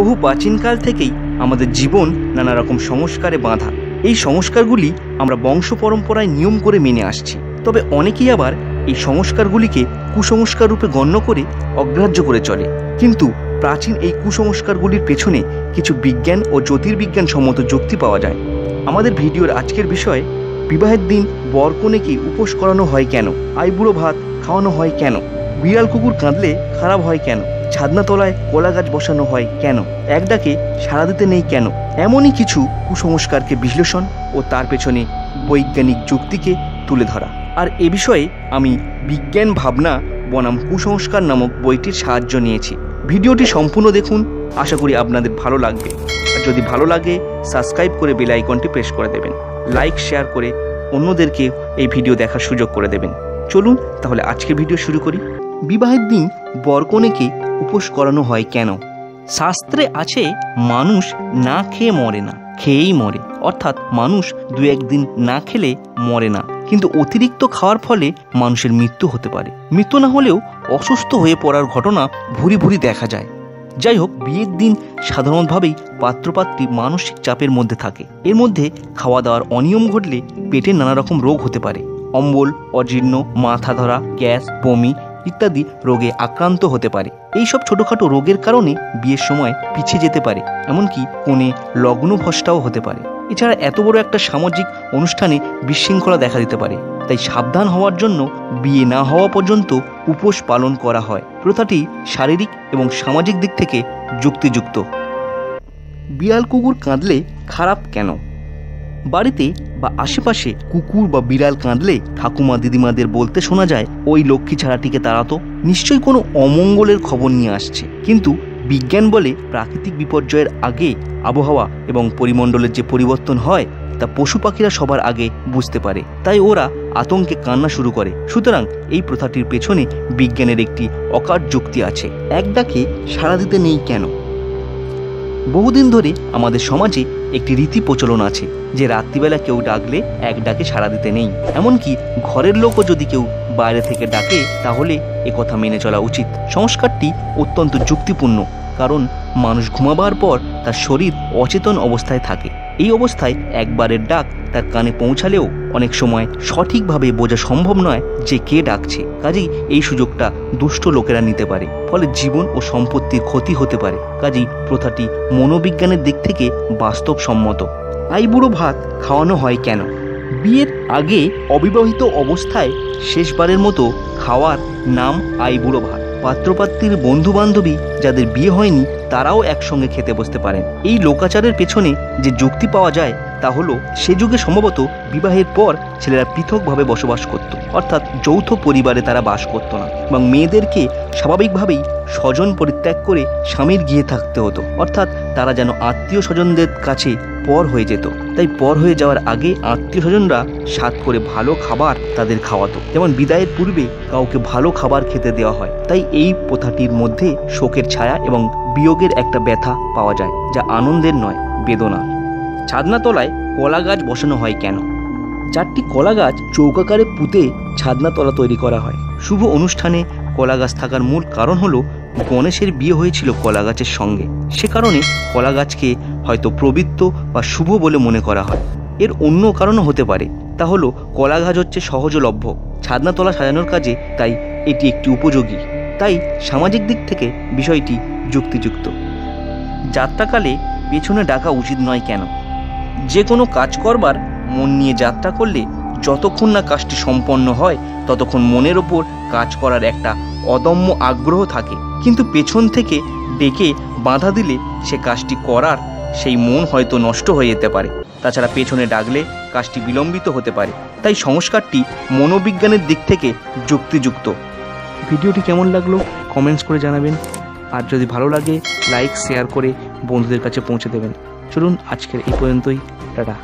বহু প্রাচীনকাল থেকেই আমাদের জীবন নানা রকম সংস্কারে বাঁধা। এই সংস্কারগুলি আমরা বংশ পরম্পরায় নিয়ম করে মেনে আসছি। তবে অনেকেই আবার এই সংস্কারগুলিকে কুসংস্কার রূপে গণ্য করে অগ্রাহ্য করে চলে। কিন্তু প্রাচীন এই কুসংস্কারগুলির পেছনে কিছু বিজ্ঞান ও জ্যোতির্বিজ্ঞান সম্মত যুক্তি পাওয়া যায়। আমাদের ভিডিওর আজকের বিষয়, বিবাহের দিন বর কনেকে উপোস করানো হয় কেন? আইবুড়ো ভাত খাওয়ানো হয় কেন? বিড়াল কুকুর কাঁদলে খারাপ হয় কেন? ছাদনা তলায় কলা গাছ বসানো হয় কেন? এক ডাকে সাড়া দিতে নেই কেন? এমনই কিছু কুসংস্কারকে বিশ্লেষণ ও তার পেছনে বৈজ্ঞানিক যুক্তিকে তুলে ধরা। আর এ বিষয়ে আমি বিজ্ঞান ভাবনা বনাম কুসংস্কার নামক বইটির সাহায্য নিয়েছি। ভিডিওটি সম্পূর্ণ দেখুন, আশা করি আপনাদের ভালো লাগবে। আর যদি ভালো লাগে, সাবস্ক্রাইব করে বেল আইকনটি প্রেস করে দেবেন। লাইক, শেয়ার করে অন্যদেরকে এই ভিডিও দেখার সুযোগ করে দেবেন। চলুন তাহলে আজকের ভিডিও শুরু করি। বিবাহের দিন বরকনেকে উপোস করানো হয় কেন? শাস্ত্রে আছে, মানুষ না খেয়ে মরে না, খেয়েই মরে। অর্থাৎ মানুষ দু একদিন না খেলে মরে না। কিন্তু অতিরিক্ত খাওয়ার ফলে মানুষের মৃত্যু হতে পারে। মৃত্যু না হলেও অসুস্থ হয়ে পড়ার ঘটনা ভুরি ভুরি দেখা যায়। যাই হোক, বিয়ের দিন সাধারণভাবেই পাত্রপাত্রী মানসিক চাপের মধ্যে থাকে। এর মধ্যে খাওয়া দাওয়ার অনিয়ম ঘটলে পেটে নানা রকম রোগ হতে পারে। অম্বল, অজীর্ণ, মাথা ধরা, গ্যাস, বমি ইত্যাদি রোগে আক্রান্ত হতে পারে। এইসব ছোটোখাটো রোগের কারণে বিয়ের সময় পিছিয়ে যেতে পারে, এমনকি কোণে লগ্নভ্রষ্টাও হতে পারে। এছাড়া এত বড় একটা সামাজিক অনুষ্ঠানে বিশৃঙ্খলা দেখা দিতে পারে, তাই সাবধান হওয়ার জন্য বিয়ে না হওয়া পর্যন্ত উপোস পালন করা হয়। প্রথাটি শারীরিক এবং সামাজিক দিক থেকে যুক্তিযুক্ত। বিড়াল কুকুর কাঁদলে খারাপ কেন? বাড়িতে বা আশেপাশে কুকুর বা বিড়াল কাঁদলে ঠাকুমা দিদিমাদের বলতে শোনা যায়, ওই লক্ষ্মী ছাড়াটিকে তাড়াতো নিশ্চয়ই কোনো অমঙ্গলের খবর নিয়ে আসছে। কিন্তু বিজ্ঞান বলে প্রাকৃতিক বিপর্যয়ের আগে আবহাওয়া এবং পরিমণ্ডলের যে পরিবর্তন হয়, তা পশু পাখিরা সবার আগে বুঝতে পারে। তাই ওরা আতঙ্কে কান্না শুরু করে। সুতরাং এই প্রথাটির পেছনে বিজ্ঞানের একটি অকাট যুক্তি আছে। এক ডাকে সাড়া দিতে নেই কেন? বহুদিন ধরে আমাদের সমাজে একটি রীতি প্রচলন আছে যে রাত্রিবেলা কেউ ডাকলে এক ডাকে সাড়া দিতে নেই। এমনকি ঘরের লোকও যদি কেউ বাইরে থেকে ডাকে, তাহলে কথা মেনে চলা উচিত। সংস্কারটি অত্যন্ত যুক্তিপূর্ণ, কারণ মানুষ ঘুমাবার পর তার শরীর অচেতন অবস্থায় থাকে। এই অবস্থায় একবারের ডাক তার কানে পৌঁছালেও অনেক সময় সঠিকভাবে বোঝা সম্ভব নয় যে কে ডাকছে। কাজেই এই সুযোগটা দুষ্ট লোকেরা নিতে পারে, ফলে জীবন ও সম্পত্তির ক্ষতি হতে পারে। কাজেই প্রথাটি মনোবিজ্ঞানের দিক থেকে বাস্তবসম্মত। আইবুড়ো ভাত খাওয়ানো হয় কেন? বিয়ের আগে অবিবাহিত অবস্থায় শেষবারের মতো খাওয়ার নাম আইবুড়ো ভাত। পাত্রপাত্রীর বন্ধু বান্ধবী যাদের বিয়ে হয়নি, তারাও একসঙ্গে খেতে বসতে পারেন। এই লোকাচারের পেছনে যে যুক্তি পাওয়া যায় তা হলো, সে যুগে সম্ভবত বিবাহের পর ছেলেরা পৃথকভাবে বসবাস করত। অর্থাৎ যৌথ পরিবারে তারা বাস করতো না, এবং মেয়েদেরকে স্বাভাবিকভাবেই স্বজন পরিত্যাগ করে স্বামীর গিয়ে থাকতে হতো। অর্থাৎ তারা যেন আত্মীয় স্বজনদের কাছে পর হয়ে যেত। তাই পর হয়ে যাওয়ার আগে আত্মীয় স্বজনরা স্বাদ করে ভালো খাবার তাদের খাওয়াতো। যেমন বিদায়ের পূর্বে কাউকে ভালো খাবার খেতে দেওয়া হয়, তাই এই প্রথাটির মধ্যে শোকের ছায়া এবং বিয়োগের একটা ব্যথা পাওয়া যায়, যা আনন্দের নয়, বেদনা। ছাদনাতলায় কলা গাছ বসানো হয় কেন? চারটি কলা গাছ চৌকাকারে পুঁতে ছাদনাতলা তৈরি করা হয়। শুভ অনুষ্ঠানে কলা গাছ থাকার মূল কারণ হলো গণেশের বিয়ে হয়েছিল কলা গাছের সঙ্গে। সে কারণে কলা গাছকে হয়তো প্রবৃত্ত বা শুভ বলে মনে করা হয়। এর অন্য কারণও হতে পারে। তা হলো কলা গাছ হচ্ছে সহজলভ্য। ছাদনাতলা সাজানোর কাজে তাই এটি একটি উপযোগী। তাই সামাজিক দিক থেকে বিষয়টি যুক্তিযুক্ত। যাত্রাকালে পেছনে ডাকা উচিত নয় কেন? যে কোনো কাজ করবার মন নিয়ে যাত্রা করলে যতক্ষণ না কাজটি সম্পন্ন হয়, ততক্ষণ মনের ওপর কাজ করার একটা অদম্য আগ্রহ থাকে। কিন্তু পেছন থেকে ডেকে বাধা দিলে সে কাজটি করার সেই মন হয়তো নষ্ট হয়ে যেতে পারে। তাছাড়া পেছনে ডাকলে কাজটি বিলম্বিত হতে পারে। তাই সংস্কারটি মনোবিজ্ঞানের দিক থেকে যুক্তিযুক্ত। ভিডিওটি কেমন লাগল কমেন্টস করে জানাবেন। আর যদি ভালো লাগে, লাইক, শেয়ার করে বন্ধুদের কাছে পৌঁছে দেবেন। চলুন আজকের এই পর্যন্তই টাটা।